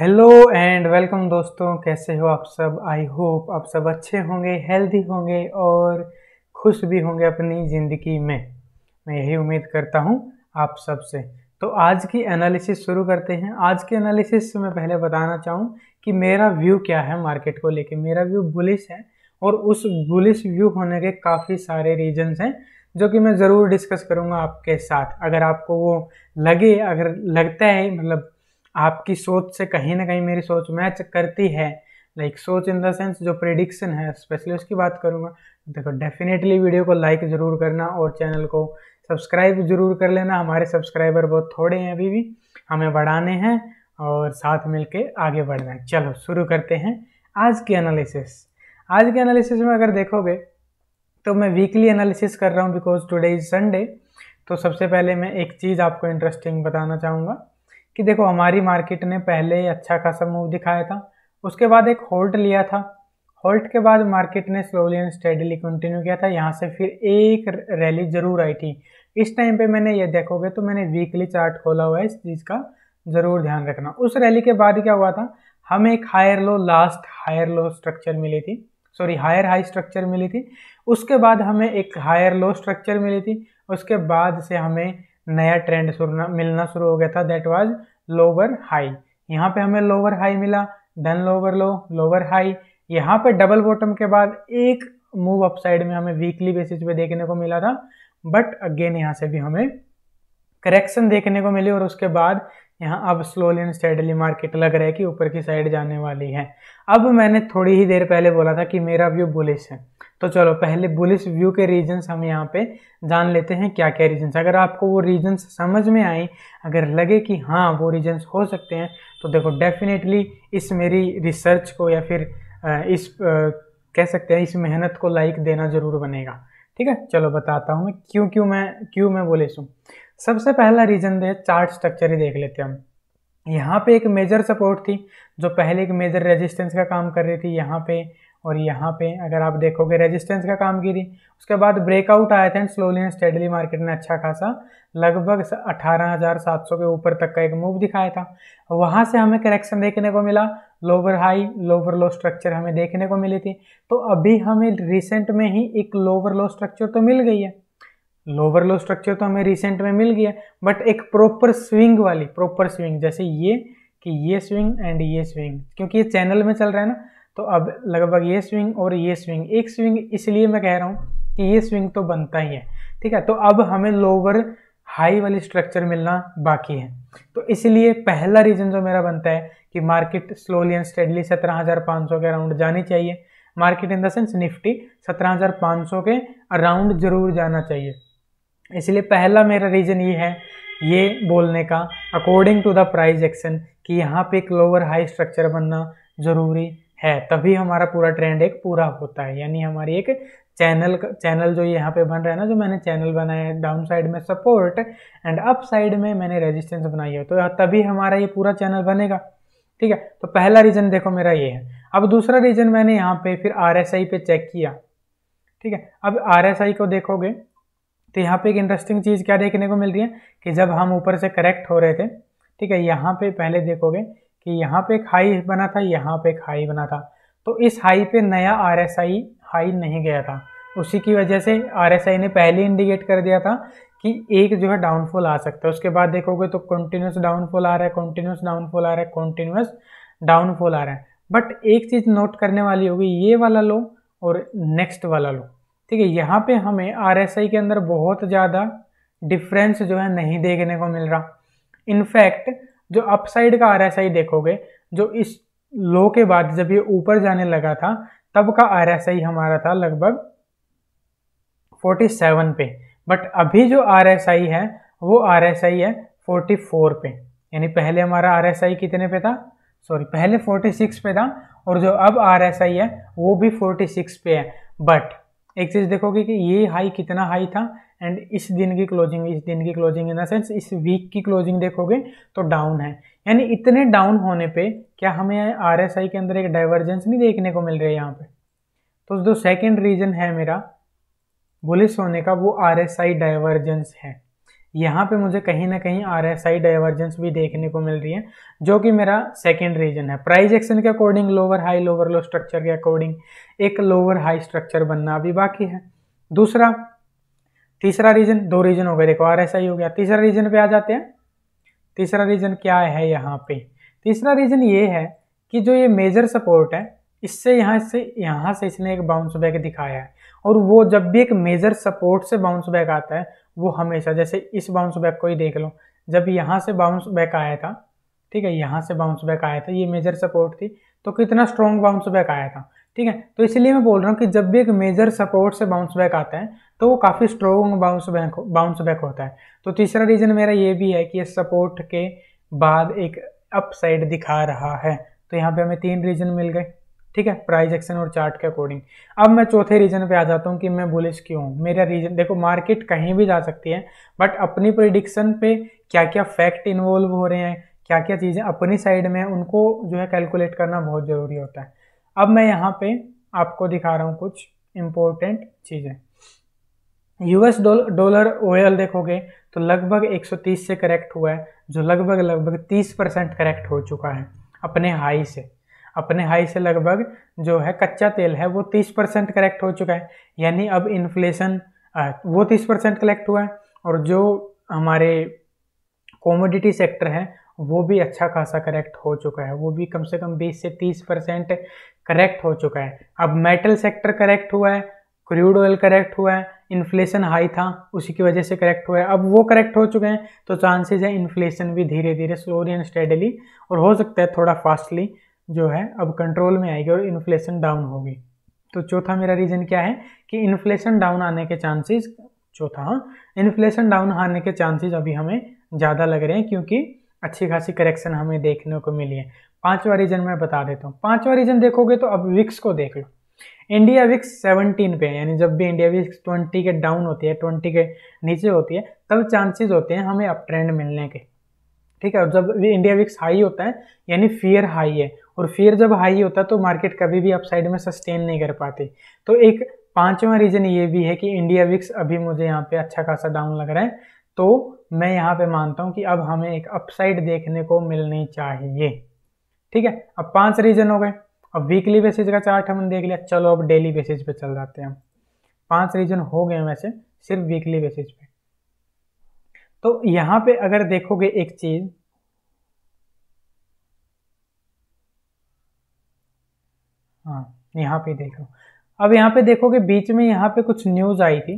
Hello and welcome दोस्तों, कैसे हो आप सब? आई होप आप सब अच्छे होंगे हेल्दी होंगे और खुश भी होंगे अपनी ज़िंदगी में। मैं यही उम्मीद करता हूँ आप सबसे। तो आज की एनालिसिस शुरू करते हैं। आज के एनालिसिस से मैं पहले बताना चाहूँ कि मेरा व्यू क्या है मार्केट को लेके। मेरा व्यू बुलिश है और उस बुलिश व्यू होने के काफ़ी सारे रीजन्स हैं जो कि मैं ज़रूर डिस्कस करूँगा आपके साथ। अगर आपको वो लगे, अगर लगता है मतलब आपकी सोच से कहीं ना कहीं मेरी सोच मैच करती है। लाइक सोच इन द सेंस जो प्रिडिक्शन है स्पेशली उसकी बात करूँगा, देखो डेफिनेटली वीडियो को लाइक ज़रूर करना और चैनल को सब्सक्राइब ज़रूर कर लेना। हमारे सब्सक्राइबर बहुत थोड़े हैं अभी भी, हमें बढ़ाने हैं और साथ मिलके आगे बढ़ना है। चलो, शुरू करते हैं आज की एनालिसिस आज के एनालिसिस में अगर देखोगे तो मैं वीकली एनालिसिस कर रहा हूँ बिकॉज़ टुडे इज़ संडे तो सबसे पहले मैं एक चीज़ आपको इंटरेस्टिंग बताना चाहूँगा। कि देखो, हमारी मार्केट ने पहले अच्छा खासा मूव दिखाया था। उसके बाद एक होल्ट लिया था। होल्ट के बाद मार्केट ने स्लोली एंड स्टेडली कंटिन्यू किया था। यहाँ से फिर एक रैली ज़रूर आई थी। इस टाइम पे मैंने ये देखोगे तो मैंने वीकली चार्ट खोला हुआ है। इस चीज़ का ज़रूर ध्यान रखना। उस रैली के बाद क्या हुआ था? हमें एक higher low, last higher low structure मिली थी। सॉरी, हायर हाई स्ट्रक्चर मिली थी। उसके बाद हमें एक हायर लो स्ट्रक्चर मिली थी। उसके बाद से हमें नया ट्रेंड मिलना शुरू हो गया था दैट वाज लोअर हाई यहाँ पे हमें लोअर हाई मिला then lower low lower high यहाँ पे डबल बॉटम के बाद एक मूव अप साइड में हमें वीकली बेसिस पे देखने को मिला था बट अगेन यहाँ से भी हमें करेक्शन देखने को मिली और उसके बाद यहाँ अब स्लोली एंड स्टेडली मार्केट लग रहा है कि ऊपर की साइड जाने वाली है। अब मैंने थोड़ी ही देर पहले बोला था कि मेरा व्यू बुलिश है। तो चलो, पहले बुलिश व्यू के रीजन्स हम यहाँ पे जान लेते हैं क्या क्या रीजन्स अगर आपको वो रीजन्स समझ में आए, अगर लगे कि हाँ वो रीजन्स हो सकते हैं तो देखो डेफिनेटली इस मेरी रिसर्च को या फिर इस कह सकते हैं इस मेहनत को लाइक देना ज़रूर बनेगा। ठीक है? चलो, बताता हूँ मैं, क्यों क्यों मैं क्यों मैं बोले हूँ। सबसे पहला रीज़न दे चार्ट स्ट्रक्चर ही देख लेते हैं हम। यहाँ पे एक मेजर सपोर्ट थी जो पहले एक मेजर रेजिस्टेंस का काम कर रही थी यहाँ पे। और यहाँ पे अगर आप देखोगे रेजिस्टेंस का काम की थी उसके बाद ब्रेकआउट आए थे and slowly and steadily market ने अच्छा खासा लगभग 18,700 के ऊपर तक का एक मूव दिखाया था। वहाँ से हमें करेक्शन देखने को मिला lower high lower low structure हमें देखने को मिली थी। तो अभी हमें रिसेंट में ही एक लोअर लो स्ट्रक्चर तो मिल गई है। लोअर लो स्ट्रक्चर तो हमें रिसेंट में मिल गया बट एक प्रॉपर स्विंग वाली प्रॉपर स्विंग जैसे ये कि ये स्विंग एंड ये स्विंग क्योंकि ये चैनल में चल रहा है ना तो अब लगभग ये स्विंग और ये स्विंग एक स्विंग इसलिए मैं कह रहा हूँ कि ये स्विंग तो बनता ही है, ठीक है? तो अब हमें लोअर हाई वाली स्ट्रक्चर मिलना बाकी है। तो इसलिए पहला रीजन जो मेरा बनता है कि मार्केट स्लोली एंड स्टेडली सत्रह हज़ार पाँच सौ के अराउंड जानी चाहिए। Market in the sense Nifty सत्रह हज़ार पाँच सौ के अराउंड ज़रूर जाना चाहिए। इसलिए पहला मेरा रीजन ये है, ये बोलने का according to the price action कि यहाँ पे एक लोअर हाई स्ट्रक्चर बनना ज़रूरी है, तभी हमारा पूरा ट्रेंड एक पूरा होता है। यानी हमारी एक चैनल चैनल जो यहाँ पे बन रहा है ना, जो मैंने चैनल बनाया है डाउन साइड में सपोर्ट एंड अप साइड में मैंने रेजिस्टेंस बनाई है तो तभी हमारा ये पूरा चैनल बनेगा। ठीक है? तो पहला रीजन देखो मेरा ये है। अब दूसरा रीजन मैंने यहाँ पे फिर आरएसआई पे चेक किया। ठीक है? अब आरएसआई को देखोगे तो यहाँ पे एक इंटरेस्टिंग चीज़ क्या देखने को मिल रही है कि जब हम ऊपर से करेक्ट हो रहे थे, ठीक है, यहाँ पे पहले देखोगे कि यहाँ पे एक हाई बना था, यहाँ पे एक हाई बना था। तो इस हाई पे नया आरएसआई हाई नहीं गया था। उसी की वजह से आरएसआई ने पहले इंडिकेट कर दिया था कि एक जो है डाउनफॉल आ सकता है। उसके बाद देखोगे तो कंटिन्यूस डाउनफॉल आ रहा है कंटिन्यूस डाउनफॉल आ रहा है कंटिन्यूस डाउनफॉल आ रहा है। बट एक चीज़ नोट करने वाली होगी, ये वाला लो और नेक्स्ट वाला लो ठीक है, यहाँ पे हमें RSI के अंदर बहुत ज़्यादा डिफरेंस जो है नहीं देखने को मिल रहा। इनफैक्ट जो अपसाइड का RSI देखोगे, जो इस लो के बाद जब ये ऊपर जाने लगा था, तब का RSI हमारा था लगभग 47 पे। बट अभी जो RSI है, वो RSI है 44 पे। यानी पहले हमारा RSI कितने पे था? सॉरी पहले 46 पे था, और जो अब RSI है, वो भी 46 पे है। बट एक चीज़ देखोगे कि ये हाई कितना हाई था एंड इस दिन की क्लोजिंग इस दिन की क्लोजिंग इन द सेंस इस वीक की क्लोजिंग देखोगे तो डाउन है। यानी इतने डाउन होने पे क्या हमें आर एस आई के अंदर एक डाइवर्जेंस नहीं देखने को मिल रहा है यहाँ पे? तो जो सेकेंड रीजन है मेरा बुलिस होने का वो आर एस आई डाइवर्जेंस है। यहाँ पे मुझे कहीं ना कहीं आर एस आई डाइवर्जेंस भी देखने को मिल रही है, जो कि मेरा सेकेंड रीजन है। प्राइज एक्शन के according lower high lower low structure के अकॉर्डिंग एक लोअर हाई स्ट्रक्चर बनना अभी बाकी है। दूसरा, तीसरा रीजन दो रीजन हो गए। देखो आर एस आई हो गया। तीसरा रीजन पे आ जाते हैं। तीसरा रीजन क्या है यहाँ पे? तीसरा रीजन ये है कि जो ये मेजर सपोर्ट है, इससे यहाँ से यहाँ से इसने एक बाउंस बैक दिखाया है। और वो जब भी एक मेजर सपोर्ट से बाउंस बैक आता है वो हमेशा, जैसे इस बाउंस बैक को ही देख लो। जब यहाँ से बाउंस बैक आया था, ठीक है, यहाँ से बाउंस बैक आया था, ये मेजर सपोर्ट थी तो कितना स्ट्रॉन्ग बाउंस बैक आया था, ठीक है? तो इसलिए मैं बोल रहा हूँ कि जब भी एक मेजर सपोर्ट से बाउंस बैक आता है तो वो काफ़ी strong bounce back bounce back होता है। तो तीसरा रीज़न मेरा ये भी है कि इस सपोर्ट के बाद एक अप साइड दिखा रहा है। तो यहाँ पे हमें तीन रीजन मिल गए। ठीक है? प्राइस एक्शन और चार्ट के अकॉर्डिंग अब मैं चौथे रीजन पे आ जाता हूँ कि मैं बुलिश क्यों हूँ? मेरा रीजन देखो मार्केट कहीं भी जा सकती है बट अपनी प्रिडिक्शन पे क्या क्या फैक्ट इन्वॉल्व हो रहे हैं क्या क्या चीज़ें अपनी साइड में उनको जो है कैलकुलेट करना बहुत ज़रूरी होता है। अब मैं यहाँ पे आपको दिखा रहा हूँ कुछ इम्पोर्टेंट चीज़ें। यूएस डॉलर ओएल देखोगे तो लगभग 130 से करेक्ट हुआ है, जो लगभग लगभग 30 परसेंट करेक्ट हो चुका है, अपने हाई से। अपने हाई से लगभग जो है कच्चा तेल है, वो 30 परसेंट करेक्ट हो चुका है। यानी अब इन्फ्लेशन वो 30 परसेंट कलेक्ट हुआ है और जो हमारे कॉमोडिटी सेक्टर है, वो भी अच्छा खासा करेक्ट हो चुका है। वो भी कम से कम 20 से 30 परसेंट करेक्ट हो चुका है। अब मेटल सेक्टर करेक्ट हुआ है क्रूड ऑयल करेक्ट हुआ है इन्फ्लेशन हाई था, उसी की वजह से करेक्ट हुआ है। अब वो करेक्ट हो चुके हैं तो चांसेस है इन्फ्लेशन भी धीरे धीरे स्लोली एंड स्टेडली और हो सकता है थोड़ा फास्टली जो है, अब कंट्रोल में आएगी और इन्फ्लेशन डाउन होगी। तो चौथा मेरा रीज़न क्या है कि इन्फ्लेशन डाउन आने के चांसेस चौथा हाँ इन्फ्लेशन डाउन आने के चांसेस अभी हमें ज़्यादा लग रहे हैं क्योंकि अच्छी खासी करेक्शन हमें देखने को मिली है। पांचवा रीजन मैं बता देता हूँ। पांचवा रीजन देखोगे तो अब विक्स को देख लो। इंडिया विक्स 17 पे है, यानी जब भी इंडिया विक्स 20 के डाउन होती है 20 के नीचे होती है, तब चांसेस होते हैं हमें अप ट्रेंड मिलने के। ठीक है जब इंडिया विक्स हाई होता है, यानी फियर हाई है और फियर जब हाई होता तो मार्केट कभी भी अपसाइड में सस्टेन नहीं कर पाती। तो एक पांचवा रीजन ये भी है कि इंडिया विक्स अभी मुझे यहाँ पे अच्छा खासा डाउन लग रहा है। तो मैं यहाँ पे मानता हूँ कि अब हमें एक अपसाइड देखने को मिलनी चाहिए। ठीक है? अब पाँच रीजन हो गए। अब वीकली बेसिस का चार्ट हमने देख लिया। चलो अब डेली बेसिस पे चल जाते हैं पाँच रीजन हो गए वैसे, सिर्फ़ वीकली बेसिस पे। तो यहाँ पे अगर देखोगे एक चीज़ हाँ यहाँ पे देखो। अब यहाँ पे देखोगे बीच में यहाँ पे कुछ न्यूज़ आई थी,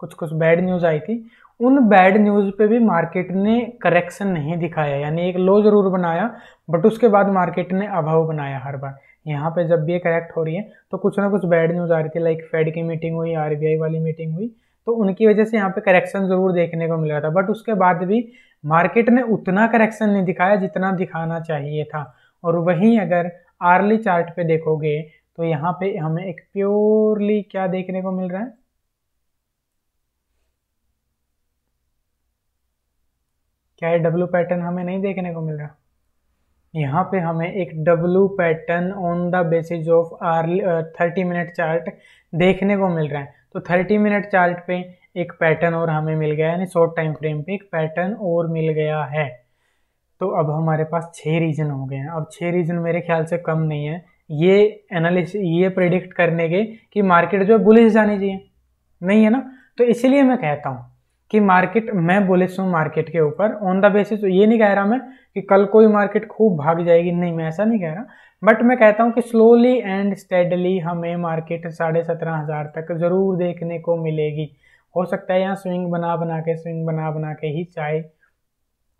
कुछ कुछ बैड न्यूज़ आई थी। उन बैड न्यूज़ पे भी मार्केट ने करेक्शन नहीं दिखाया, यानी एक लो ज़रूर बनाया बट उसके बाद मार्केट ने अभाव बनाया हर बार। यहाँ पे जब भी ये करेक्ट हो रही है तो कुछ ना कुछ बैड न्यूज़ आ रही थी लाइक फेड की मीटिंग हुई आरबीआई वाली मीटिंग हुई तो उनकी वजह से यहाँ पे करेक्शन ज़रूर देखने को मिल रहा था। बट उसके बाद भी मार्केट ने उतना करेक्शन नहीं दिखाया जितना दिखाना चाहिए था। और वहीं अगर आर्ली चार्ट पे देखोगे तो यहाँ पे हमें एक प्योरली क्या देखने को मिल रहा है? क्या ये डब्लू पैटर्न हमें नहीं देखने को मिल रहा? यहाँ पे हमें एक W pattern on the basis of early thirty minute chart देखने को मिल रहा है। तो थर्टी मिनट चार्ट पे एक पैटर्न और हमें मिल गया, यानी शॉर्ट टाइम फ्रेम पे एक पैटर्न और मिल गया है। तो अब हमारे पास छः रीजन हो गए हैं। अब छः रीजन मेरे ख्याल से कम नहीं है। ये एनालिस ये प्रिडिक्ट करने के कि मार्केट जो है बुलिस जानी चाहिए। नहीं है ना? तो इसीलिए मैं कहता हूँ कि मार्केट मैं बुलिस हूँ मार्केट के ऊपर। ऑन द बेसिस ये नहीं कह रहा मैं कि कल कोई मार्केट खूब भाग जाएगी। नहीं, मैं ऐसा नहीं कह रहा। बट मैं कहता हूँ कि स्लोली एंड स्टेडली हमें मार्केट साढ़े सत्रह हज़ार तक ज़रूर देखने को मिलेगी। हो सकता है यहाँ स्विंग बना बना के स्विंग बना बना के ही चाहे।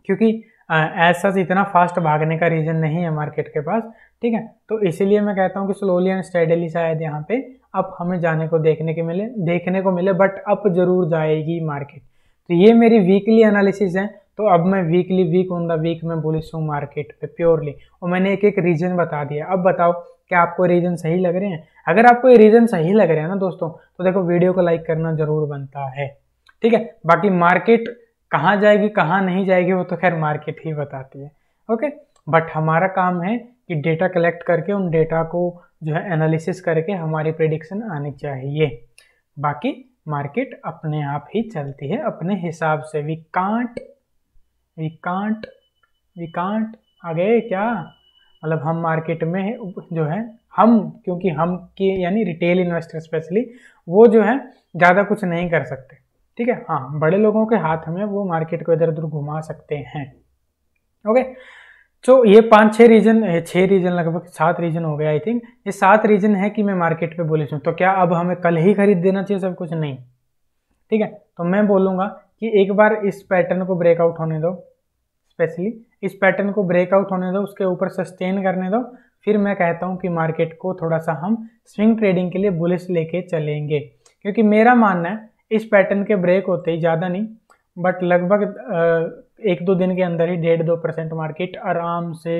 क्योंकि ऐसा इतना फास्ट भागने का रीज़न नहीं है मार्केट के पास, ठीक है? तो इसीलिए मैं कहता हूँ कि स्लोली एंड स्टेडली शायद यहाँ पे अब हमें जाने को, देखने के मिले, देखने को मिले बट अप ज़रूर जाएगी मार्केट तो ये मेरी वीकली एनालिसिस है तो अब मैं weekly week on the week में बुलिस हूँ मार्केट पे प्योरली और मैंने एक एक रीजन बता दिया। अब बताओ, क्या आपको रीजन सही लग रहे हैं? अगर आपको ये रीजन सही लग रहे हैं ना दोस्तों तो देखो वीडियो को लाइक करना ज़रूर बनता है, ठीक है? बाकी मार्केट कहाँ जाएगी, कहाँ नहीं जाएगी, वो तो खैर मार्केट ही बताती है। ओके? बट हमारा काम है कि डेटा कलेक्ट करके, उन डेटा को जो है एनालिसिस करके हमारी प्रिडिक्शन आनी चाहिए। बाकी मार्केट अपने आप ही चलती है, अपने हिसाब से। We can't we can't we can't आ गए क्या? मतलब हम मार्केट में जो है, हम, क्योंकि हम के, यानी रिटेल इन्वेस्टर स्पेशली, वो जो है, ज़्यादा कुछ नहीं कर सकते। ठीक है? हाँ बड़े लोगों के हाथ में वो मार्केट को इधर उधर घुमा सकते हैं। ओके तो ये पाँच छह रीजन छह रीजन लगभग सात रीजन हो गया आई थिंक ये सात रीजन है कि मैं मार्केट पे बोली तो क्या अब हमें कल ही खरीद देना चाहिए सब कुछ? नहीं। ठीक है? तो मैं बोलूँगा कि एक बार इस पैटर्न को ब्रेकआउट होने दो स्पेशली इस पैटर्न को ब्रेकआउट होने दो, उसके ऊपर सस्टेन करने दो। फिर मैं कहता हूँ कि मार्केट को थोड़ा सा हम स्विंग ट्रेडिंग के लिए बुलिस लेके चलेंगे। क्योंकि मेरा मानना है इस पैटर्न के ब्रेक होते ही ज़्यादा नहीं बट लगभग एक दो दिन के अंदर ही डेढ़ दो परसेंट मार्केट आराम से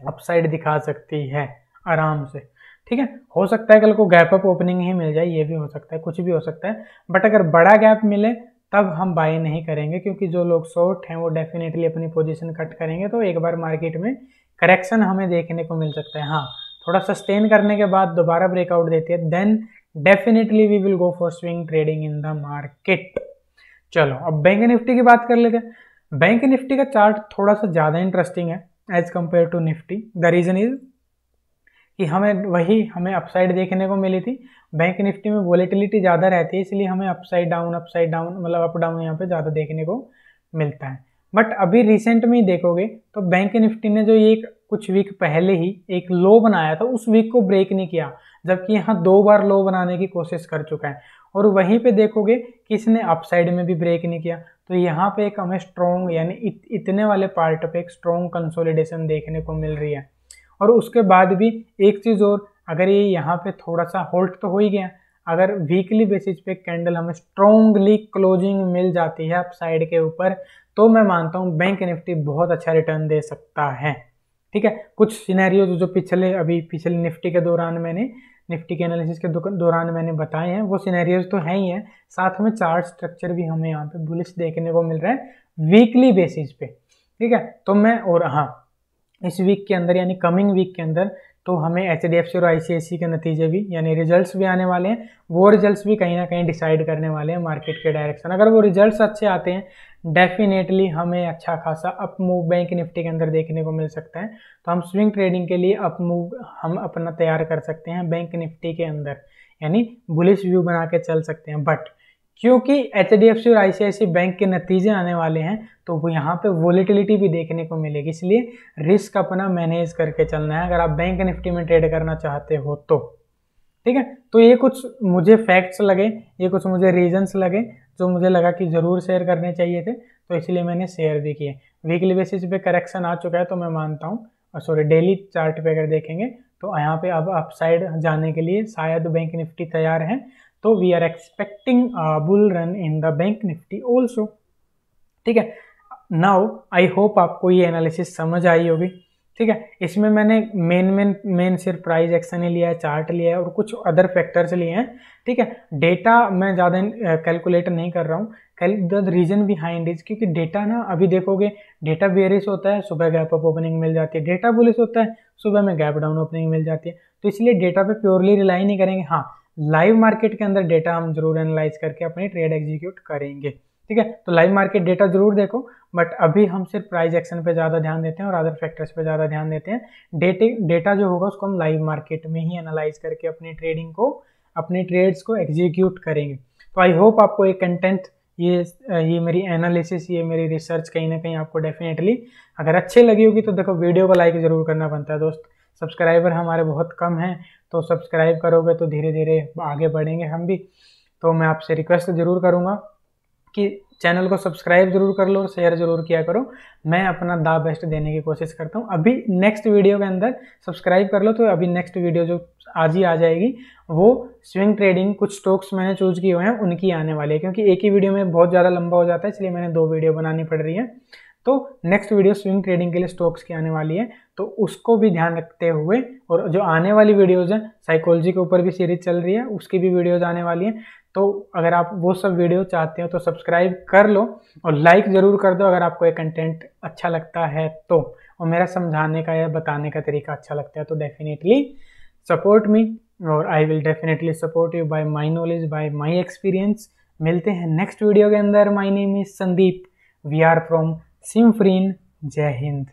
अपसाइड दिखा सकती है, आराम से। ठीक है? हो सकता है कल को गैप अप ओपनिंग ही मिल जाए, ये भी हो सकता है, कुछ भी हो सकता है बट अगर बड़ा गैप मिले, तब हम बाय नहीं करेंगे, क्योंकि जो लोग शॉर्ट हैं, वो डेफिनेटली अपनी पोजीशन कट करेंगे तो एक बार मार्केट में करेक्शन हमें देखने को मिल सकता है। हाँ थोड़ा सस्टेन करने के बाद दोबारा ब्रेकआउट देती है then definitely we will go for swing trading in the market चलो, अब बैंक निफ्टी की बात कर लेते हैं। बैंक निफ्टी का चार्ट थोड़ा सा ज़्यादा इंटरेस्टिंग है as compare to Nifty the reason is कि हमें वही, हमें अपसाइड देखने को मिली थी। बैंक निफ्टी में वोलेटिलिटी ज़्यादा रहती है, इसलिए हमें अपसाइड डाउन अपसाइड डाउन मतलब अप डाउन यहाँ पे ज़्यादा देखने को मिलता है। बट अभी रिसेंट में ही देखोगे तो बैंक निफ्टी ने जो ये कुछ वीक पहले ही एक लो बनाया था, उस वीक को ब्रेक नहीं किया। जबकि यहाँ दो बार लो बनाने की कोशिश कर चुका है। और वहीं पे देखोगे कि इसने अपसाइड में भी ब्रेक नहीं किया। तो यहाँ पे एक हमें स्ट्रॉन्ग यानी इत, इतने वाले पार्ट पे एक स्ट्रॉन्ग कंसोलिडेशन देखने को मिल रही है। और उसके बाद भी एक चीज़ और अगर ये यहाँ पे थोड़ा सा होल्ट तो हो ही गया। अगर वीकली बेसिस पे कैंडल हमें स्ट्रॉन्गली क्लोजिंग मिल जाती है अपसाइड के ऊपर तो मैं मानता हूँ बैंक निफ्टी बहुत अच्छा रिटर्न दे सकता है। ठीक है? कुछ सिनेरियो जो पिछले अभी पिछले निफ्टी के दौरान मैंने निफ्टी के एनालिसिस के दौरान मैंने बताए हैं। वो सिनेरियोज तो हैं ही हैं। साथ में चार्ट स्ट्रक्चर भी हमें यहाँ पे बुलिश देखने को मिल रहा है वीकली बेसिस पे। ठीक है? तो मैं और हाँ इस वीक के अंदर यानी कमिंग वीक के अंदर तो हमें एच डी एफ़ सी और आई सी सी के नतीजे भी यानी रिजल्ट्स भी आने वाले हैं। वो रिजल्ट्स भी कहीं ना कहीं डिसाइड करने वाले हैं मार्केट के डायरेक्शन अगर वो रिजल्ट्स अच्छे आते हैं डेफिनेटली हमें अच्छा खासा अप मूव बैंक निफ्टी के अंदर देखने को मिल सकता है। तो हम स्विंग ट्रेडिंग के लिए अप मूव हम अपना तैयार कर सकते हैं बैंक निफ्टी के अंदर। यानी बुलिश व्यू बना के चल सकते हैं। बट क्योंकि सी और आई बैंक के नतीजे आने वाले हैं तो वो यहाँ पे वोलेटिलिटी भी देखने को मिलेगी। इसलिए रिस्क अपना मैनेज करके चलना है। अगर आप बैंक निफ्टी में ट्रेड करना चाहते हो तो। ठीक है? तो ये कुछ मुझे फैक्ट्स लगे, ये कुछ मुझे रीजंस लगे। जो मुझे लगा कि ज़रूर शेयर करने चाहिए थे तो इसलिए मैंने शेयर भी किए। वीकली बेसिस पे करेक्शन आ चुका है तो मैं मानता हूँ। सॉरी डेली चार्ट पे अगर देखेंगे तो यहाँ पे अब अपसाइड जाने के लिए शायद बैंक निफ्टी तैयार है तो we are expecting bull run in the bank Nifty also ठीक है? नाउ आई होप आपको ये एनालिसिस समझ आई होगी। ठीक है? इसमें मैंने मेन मेन मेन सिर्फ़ प्राइस एक्शन ही लिया है चार्ट लिया है और कुछ अदर फैक्टर्स लिए हैं, ठीक है? डेटा मैं ज़्यादा कैलकुलेट नहीं कर रहा हूँ। कैल द रीजन बिहाइंड इज़ क्योंकि डेटा ना, अभी देखोगे डेटा बेरिस होता है, सुबह गैप अप ओपनिंग मिल जाती है। डेटा बुलिस होता है, सुबह में गैप डाउन ओपनिंग मिल जाती है। तो इसलिए डेटा पे प्योरली रिलाई नहीं करेंगे। हाँ लाइव मार्केट के अंदर डेटा हम ज़रूर एनालाइज करके अपनी ट्रेड एग्जीक्यूट करेंगे। ठीक है? तो लाइव मार्केट डेटा ज़रूर देखो बट अभी हम सिर्फ़ प्राइस एक्शन पे ज़्यादा ध्यान देते हैं और अदर फैक्टर्स पे ज़्यादा ध्यान देते हैं। डेटे डेटा जो होगा उसको हम लाइव मार्केट में ही एनालाइज करके अपनी ट्रेडिंग को, अपने ट्रेड्स को एग्जीक्यूट करेंगे। तो आई होप आपको एक कंटेंट ये ये मेरी एनालिसिस ये मेरी रिसर्च कहीं ना कहीं आपको डेफिनेटली अगर अच्छी लगी होगी तो देखो वीडियो को लाइक ज़रूर करना बनता है दोस्त। सब्सक्राइबर हमारे बहुत कम हैं तो सब्सक्राइब करोगे तो धीरे धीरे आगे बढ़ेंगे हम भी। तो मैं आपसे रिक्वेस्ट ज़रूर करूँगा। कि चैनल को सब्सक्राइब ज़रूर कर लो और शेयर ज़रूर किया करो। मैं अपना दा बेस्ट देने की कोशिश करता हूँ। अभी नेक्स्ट वीडियो के अंदर सब्सक्राइब कर लो तो अभी नेक्स्ट वीडियो जो आज ही आ जाएगी, वो स्विंग ट्रेडिंग कुछ स्टॉक्स मैंने चूज़ किए हुए हैं, उनकी आने वाली है। क्योंकि एक ही वीडियो में बहुत ज़्यादा लंबा हो जाता है, इसलिए मैंने दो वीडियो बनानी पड़ रही है। तो नेक्स्ट वीडियो स्विंग ट्रेडिंग के लिए स्टॉक्स की आने वाली है। तो उसको भी ध्यान रखते हुए और जो आने वाली वीडियोज़ हैं साइकोलॉजी के ऊपर भी सीरीज़ चल रही है, उसकी भी वीडियोज़ आने वाली हैं। तो अगर आप वो सब वीडियो चाहते हो तो सब्सक्राइब कर लो और लाइक ज़रूर कर दो अगर आपको ये कंटेंट अच्छा लगता है तो। और मेरा समझाने का या बताने का तरीका अच्छा लगता है तो डेफिनेटली सपोर्ट मी और I will definitely support you by my knowledge by my experience मिलते हैं नेक्स्ट वीडियो के अंदर। My name is Sandeep we are from सिमफ्रीन जय हिंद